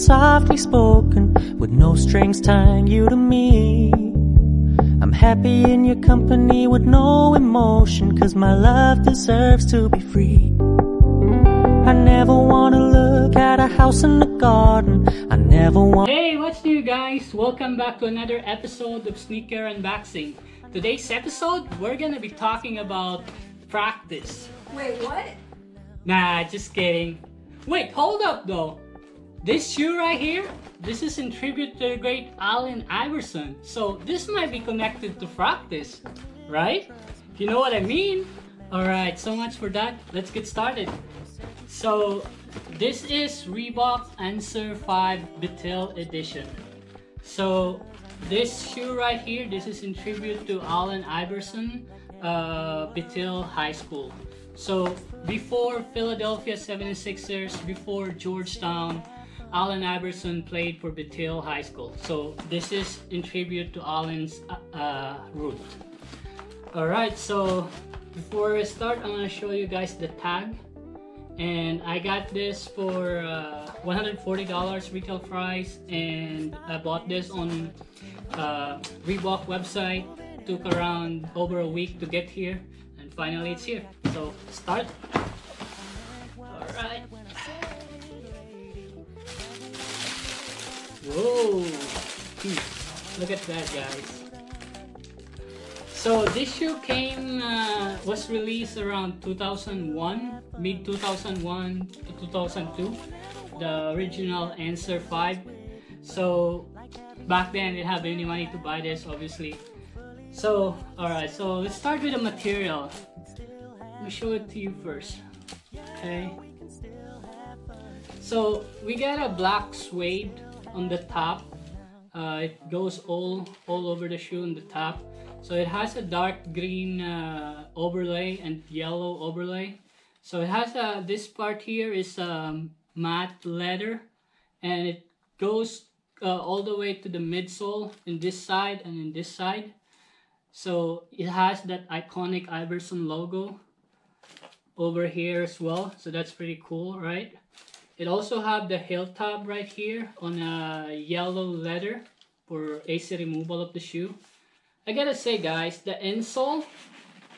softly spoken with no strings tying you to me. I'm happy in your company with no emotion, cause my love deserves to be free. I never wanna look at a house in the garden. I never want. Hey, what's new, guys? Welcome back to another episode of Sneaker Unboxing. Today's episode, we're gonna be talking about practice. Wait, what? Nah, just kidding. Wait, hold up though. This shoe right here, this is in tribute to the great Allen Iverson. So this might be connected to practice, right? You know what I mean? Alright, so much for that. Let's get started. So this is Reebok Answer 5 Bethel Edition. So this shoe right here, this is in tribute to Allen Iverson, uh, Bethel High School. So before Philadelphia 76ers, before Georgetown, Allen Iverson played for Bethel High School. So this is in tribute to Allen's uh, uh, root. Alright, so before I start, I'm gonna show you guys the tag. And I got this for uh, $140 retail price and I bought this on uh, Reebok website. Took around over a week to get here and finally it's here. So start. Look at that, guys. So this shoe came, uh, was released around 2001, mid 2001 to 2002. The original Answer 5. So back then, didn't have any money to buy this, obviously. So, alright, so let's start with the material. Let me show it to you first. Okay. So we got a black suede on the top. Uh, it goes all all over the shoe on the top. So it has a dark green uh, overlay and yellow overlay. So it has a, this part here is um, matte leather and it goes uh, all the way to the midsole in this side and in this side. So it has that iconic Iverson logo over here as well. So that's pretty cool, right? It also have the heel tab right here on a yellow leather for AC removal of the shoe. I gotta say guys, the insole,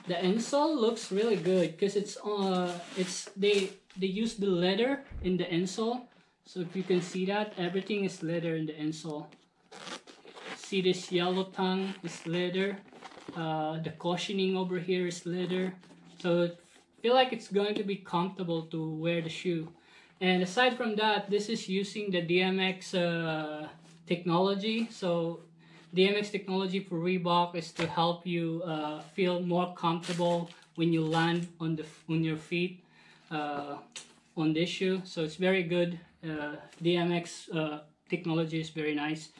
the insole looks really good because it's uh it's they they use the leather in the insole. So if you can see that, everything is leather in the insole. See this yellow tongue is leather. Uh, the cushioning over here is leather. So feel like it's going to be comfortable to wear the shoe. And aside from that, this is using the DMX uh, technology. So DMX technology for Reebok is to help you uh, feel more comfortable when you land on the on your feet uh, on this shoe. So it's very good. Uh, DMX uh, technology is very nice.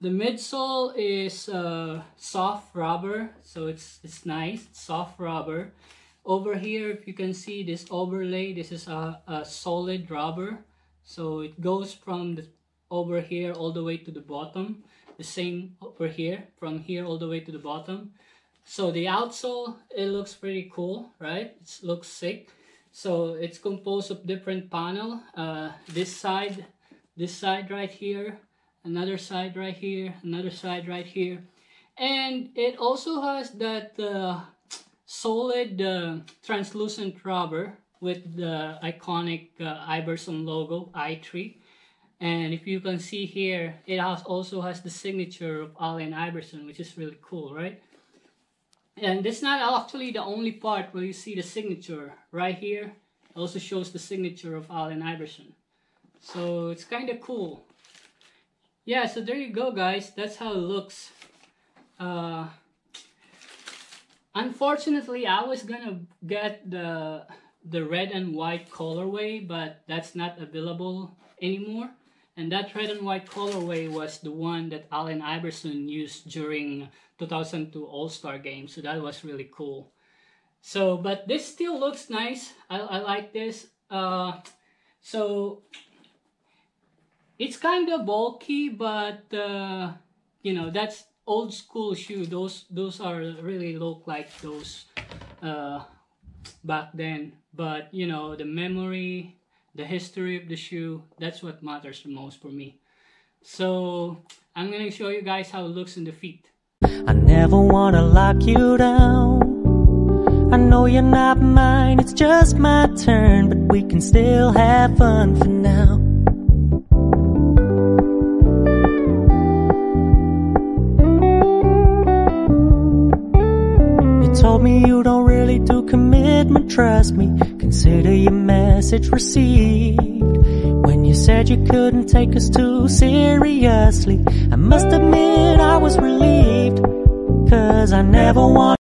The midsole is uh, soft rubber, so it's it's nice, soft rubber. Over here, if you can see this overlay, this is a, a solid rubber. So it goes from the over here all the way to the bottom. The same over here, from here all the way to the bottom. So the outsole, it looks pretty cool, right? It looks sick. So it's composed of different panel. Uh, this side, this side right here, another side right here, another side right here. And it also has that uh, solid uh, translucent rubber with the iconic uh, Iverson logo, I3. And if you can see here, it has also has the signature of Allen Iverson, which is really cool, right? And this is not actually the only part where you see the signature. Right here, it also shows the signature of Allen Iverson. So it's kind of cool. Yeah, so there you go, guys. That's how it looks. Uh, unfortunately, I was gonna get the the red and white colorway, but that's not available anymore. And that red and white colorway was the one that Allen Iverson used during 2002 All-Star game. So that was really cool. So, but this still looks nice. I, I like this. Uh, so, it's kind of bulky, but, uh, you know, that's old school shoe. Those, those are really look like those uh, back then. But, you know, the memory, the history of the shoe. That's what matters the most for me. So I'm gonna show you guys how it looks in the feet. I never wanna lock you down. I know you're not mine, it's just my turn, but we can still have fun for now. You don't really do commitment, trust me. Consider your message received. When you said you couldn't take us too seriously, I must admit I was relieved. Cause I never want